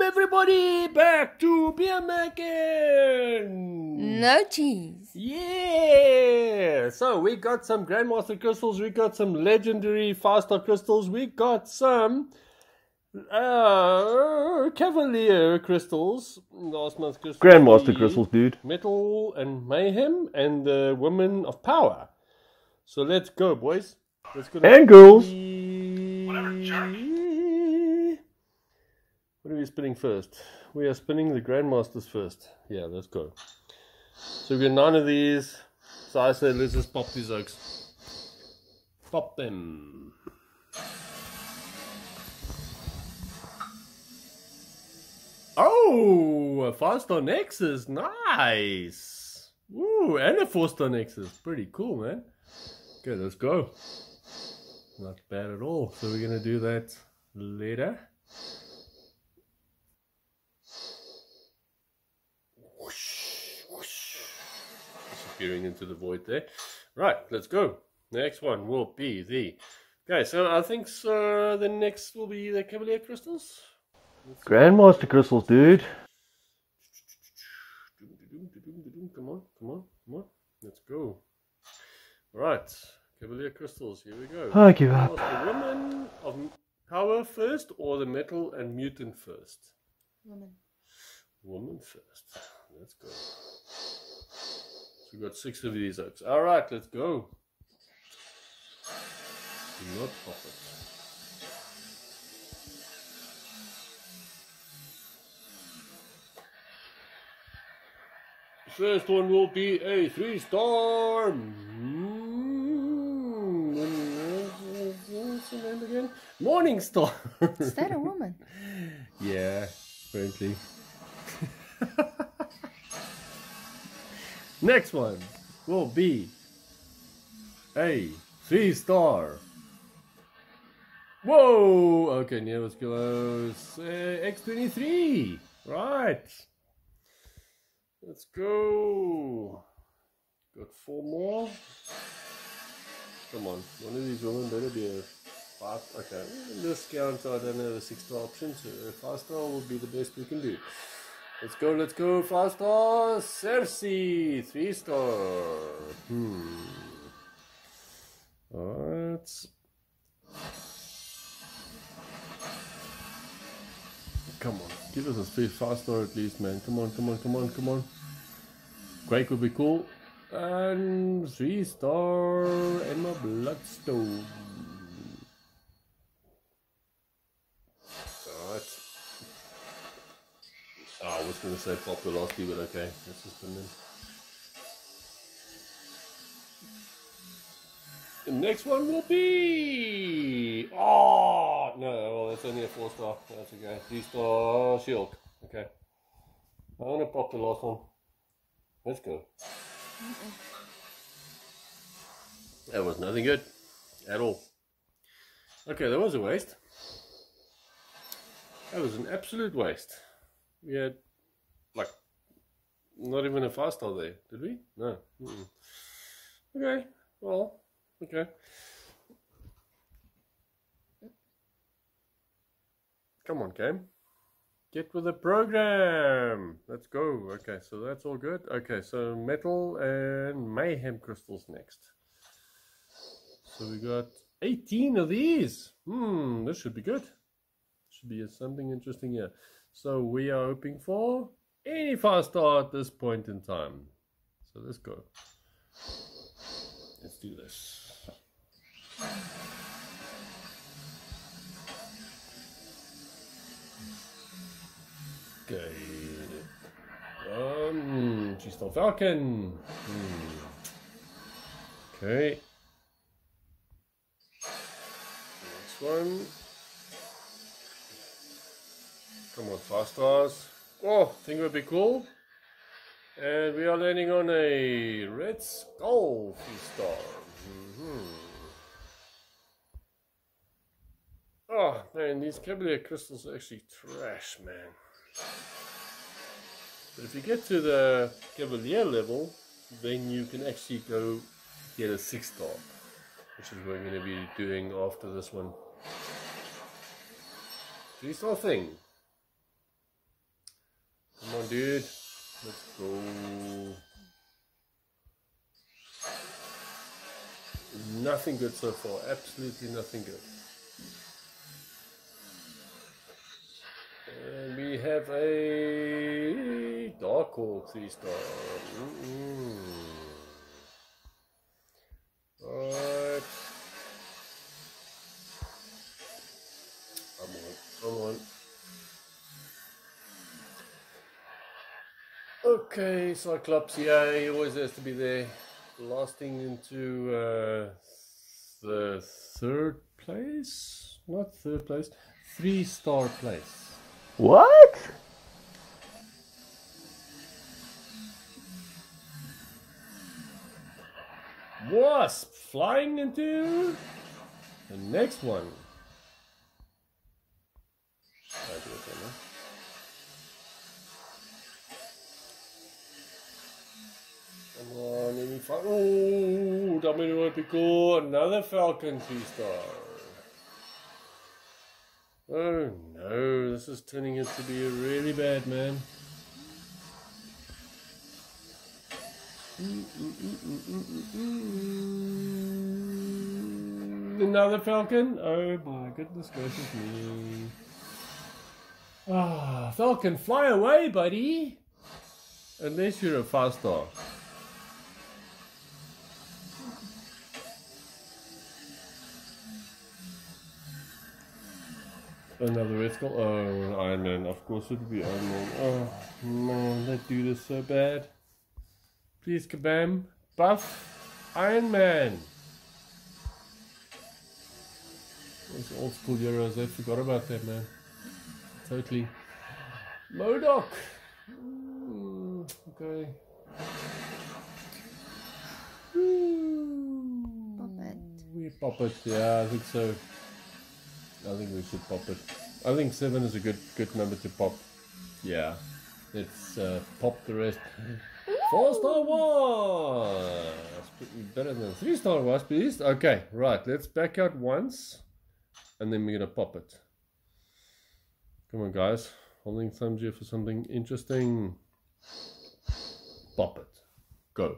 Welcome everybody back to Beer Making. No cheese. Yeah. So we got some Grandmaster crystals. We got some legendary five star crystals. We got some uh, Cavalier crystals. Last month's crystals. Grandmaster crystals, dude. Metal and Mayhem and the Woman of Power. So let's go, boys. Let's go. And girls. What are we spinning first? We are spinning the Grandmasters first. Yeah, let's go. So we've got nine of these. So I said, let's just pop these oaks. Pop them. Oh, a five star Nexus. Nice. Ooh, and a four star Nexus. Pretty cool, man. Okay, let's go. Not bad at all. So we're going to do that later. Disappearing into the void there. Right, let's go. Next one will be the. Okay, so I think uh, the next will be the Cavalier Crystals. Grandmaster crystals, dude. Come on, come on, come on. Let's go. Right, Cavalier Crystals, here we go. I give up. The woman of power first or the metal and mutant first? Woman. Woman first. Let's go. We got six of these oaks. All right, let's go. Do not pop it. First one will be a three star. What's hmm. the name again? Morning Star. Is that a woman? Yeah, apparently. Next one will be a three star. Whoa! Okay, near was close. Uh, X23. Right. Let's go. Got four more. Come on, one of these women better be a five. Okay, in this count, I don't have a six star option, so a five star will be the best we can do. Let's go, let's go, five star. Circe, three star. Hmm. Alright. Come on, give us a five star at least, man. Come on, come on, come on, come on. Quake would be cool. And three star Elsa Bloodstone. Was going to say pop the last two, but okay. Let's just put them in. The next one will be. Oh, no, well, that's only a four star. That's okay. Three star shield. Okay. I'm going to pop the last one. Let's go. That was nothing good at all. Okay, that was a waste. That was an absolute waste. We had not even a fast all day, did we? No. Mm-mm. Okay, well, okay. Come on, game. Get with the program. Let's go. Okay, so that's all good. Okay, so metal and mayhem crystals next. So we got 18 of these. Hmm, this should be good. Should be something interesting here. So we are hoping for any five star at this point in time. So let's go. Let's do this. Okay. Um, she's still Falcon. Hmm. Okay. Next one. Come on, five stars. Oh, think it would be cool. And we are landing on a red skull star. hmm Oh man, these Cavalier crystals are actually trash, man. But if you get to the Cavalier level, then you can actually go get a six star, which is what we're going to be doing after this one. Three star thing. Dude. Let's go. Nothing good so far. Absolutely nothing good. And we have a Darkhawk three star. Mm-mm. Alright. Come on, come on. Okay, Cyclops, yeah, he always has to be there. Lasting into uh, the third place? Not third place, three star place. What? Wasp flying into the next one. I do it then, huh? Come on, any fun? Oh, Domino would be cool. Another Falcon three star. Oh no, this is turning out to be a really bad man. Another falcon? Oh my goodness gracious me. Ah, falcon, fly away, buddy! Unless you're a fast Another red skull? Oh, Iron Man. Of course it would be Iron Man. Oh, man, that dude is so bad. Please, kabam. Buff Iron Man. Those old school Euros, I forgot about that, man. Totally. MODOK. Mm, okay. Pop it. We pop it, yeah, I think so. I think we should pop it. I think seven is a good good number to pop. Yeah. Let's uh, pop the rest. Four star wasp. Better than three star wasp, please. Okay, right. Let's back out once, and then we're gonna pop it. Come on, guys. Holding thumbs here for something interesting. Pop it. Go.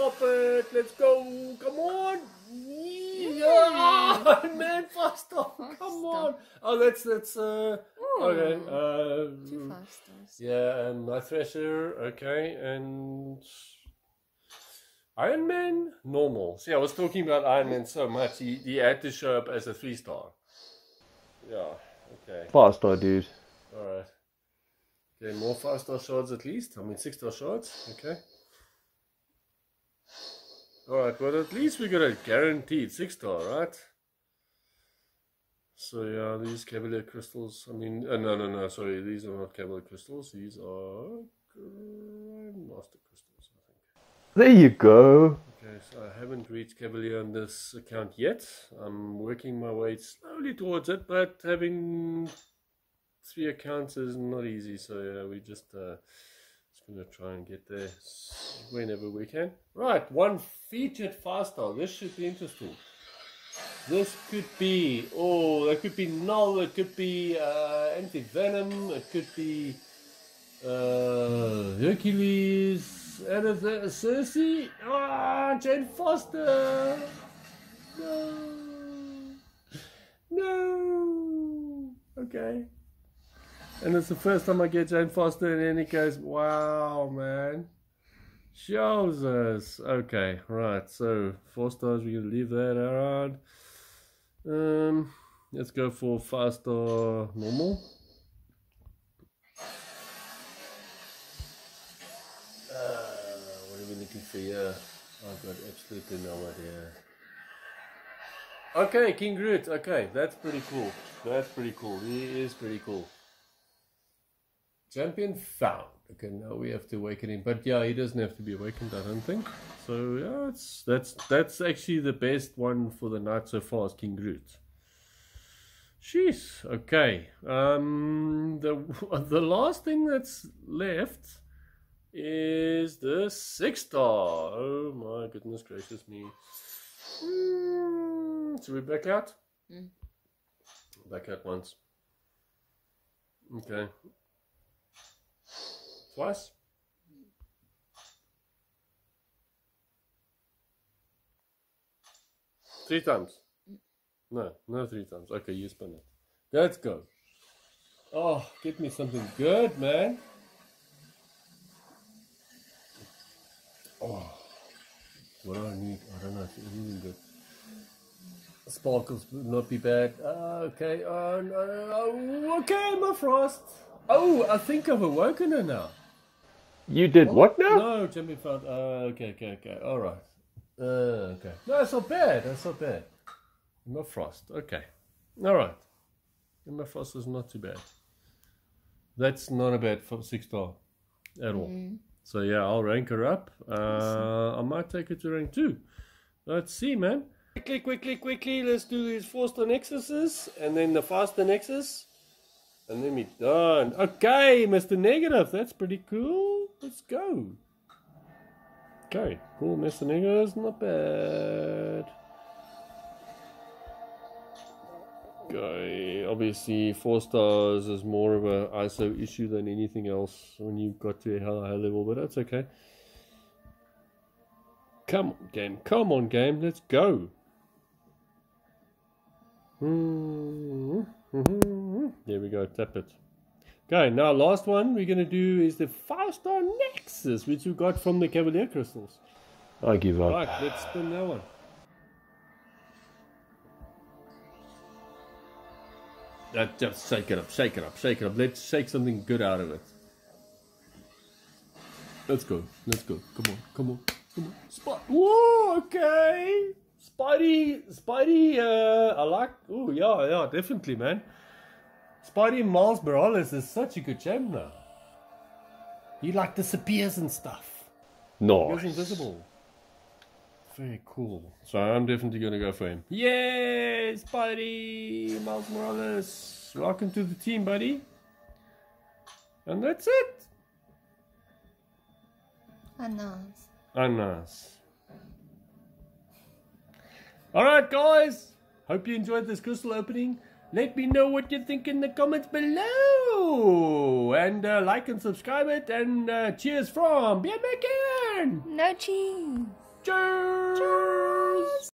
Pop it. Let's go. Come on. Yeah, man, faster. Come on. Oh, that's that's uh. Okay. Uh, Two five stars. yeah, and my Thresher, okay, and Iron Man, normal. See, I was talking about Iron Man so much, he, he had to show up as a three star. Yeah, okay, Five star dude. alright. Okay, more five star shards at least. I mean, six star shards, okay. Alright, well, at least we got a guaranteed six star, right? So, yeah, these Cavalier crystals, I mean, uh, no, no, no, sorry, these are not Cavalier crystals, these are Grandmaster crystals, I think. There you go. Okay, so I haven't reached Cavalier on this account yet. I'm working my way slowly towards it, but having three accounts is not easy. So yeah, we just uh, just gonna try and get there whenever we can. Right, one featured fast star. This should be interesting. This could be oh, that could be Knull. It could be uh, anti venom. It could be uh, Hercules. It Circe? Ah, Jane Foster. No. No. Okay. And it's the first time I get Jane Foster and then any goes, Wow, man. Shows us. Okay, right. So four stars. We're gonna leave that around. Um, let's go for fast or normal. Uh, what are we looking for here? I've got absolutely no idea. Okay, King Groot. Okay, that's pretty cool. That's pretty cool. He is pretty cool. Champion found. Okay, now we have to awaken him. But yeah, he doesn't have to be awakened, I don't think. So yeah, it's that's that's actually the best one for the night so far is King Groot. Jeez. Okay. Um the the last thing that's left is the six star. Oh my goodness gracious me. Mm, should we back out? Mm. Back out once. Okay. Twice. Three times. No, no three times. Okay, you spin it. Let's go. Oh, get me something good, man. Oh, what do I need? I don't know. Anything good. Sparkles would not be bad. Uh, okay. Oh. Okay, my frost. Oh, I think I've awoken her now. You did what now? No, Jimmy found. Uh, okay, okay, okay. All right. Uh, okay. No, it's not bad. That's not bad. Emma Frost. Okay. All right. Emma Frost is not too bad. That's not a bad six star at all. So yeah, I'll rank her up. Uh, I might take her to rank two. Let's see, man. Quickly, quickly, quickly. Let's do these four star nexuses and then the faster nexus. And then we done. Okay, Mr. Negative. That's pretty cool. Let's go. Okay, cool. Mr. Negative. Not bad. Okay, obviously four stars is more of a ISO issue than anything else when you got to a high, level, but that's okay. Come on, game. Come on, game. Let's go. Hmm. We go. Tap it. Okay, now last one we're going to do is the five star Nexus, which we got from the Cavalier Crystals. I give up. Right, let's spin that one. That just shake it up, shake it up, shake it up. Let's shake something good out of it. Let's go, let's go. Come on, come on, come on. Spot. Whoa, okay. Spidey, Spidey. Uh, I like. Oh yeah, yeah, definitely, man. Spidey Miles Morales is such a good champ now. He like disappears and stuff. No. He goes invisible. Very cool. So I'm definitely going to go for him. Yes, buddy! Miles Morales. Welcome to the team, buddy. And that's it. Anas. Anas. Alright, guys. Hope you enjoyed this crystal opening. Let me know what you think in the comments below. And uh, like and subscribe it. And uh, cheers from Bien. No cheese. Cheers.